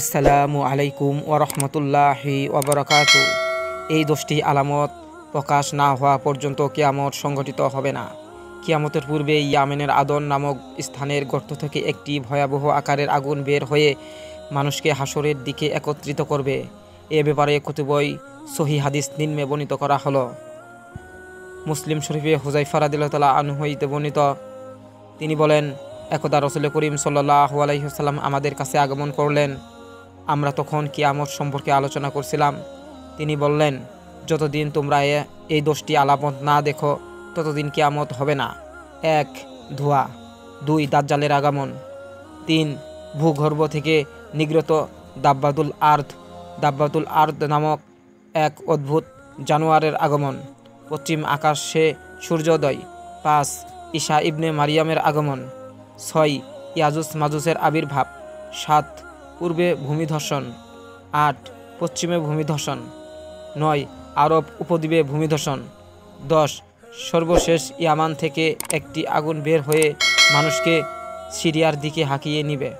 আসসালামু আলাইকুম ওরহমতুল্লাহি ওবরাকাতু এই দশটি আলামত প্রকাশ না হওয়া পর্যন্ত কিয়ামত সংঘটিত হবে না। কিয়ামতের পূর্বে ইয়ামেনের আদন নামক স্থানের গর্ত থেকে একটি ভয়াবহ আকারের আগুন বের হয়ে মানুষকে হাসরের দিকে একত্রিত করবে। এ ব্যাপারে কতিপয় সহি হাদিস নিম্নে বর্ণিত করা হলো। মুসলিম শরীফে হুজাইফা রাদিল্লাহ আনু হইতে বর্ণিত, তিনি বলেন, একদা রসুল করিম সাল্লাহ আলাইসাল্লাম আমাদের কাছে আগমন করলেন। আমরা তখন কিয়ামত সম্পর্কে আলোচনা করছিলাম। তিনি বললেন, যতদিন তোমরা এই দোষটি আলামত না দেখো, ততদিন কিয়ামত হবে না। এক, ধোয়া। দুই, দাজ্জালের আগমন। তিন, ভূগর্ভ থেকে নিগৃত দাব্বাতুল আর্দ। দাব্বাতুল আর্দ নামক এক অদ্ভুত জানোয়ারের আগমন। পশ্চিম আকাশে সূর্যোদয়। পাঁচ, ঈশা ইবনে মারিয়ামের আগমন। ছয়, ইয়াজুস মাজুসের আবির্ভাব। সাত পূর্বে ভূমিধর্ষণ আট, পশ্চিমে ভূমিধর্ষণ নয়, আরব উপদ্বীপে ভূমিধর্ষণ দশ, সর্বশেষ ইয়ামান থেকে একটি আগুন বের হয়ে মানুষকে সিরিয়ার দিকে হাঁকিয়ে নিবে।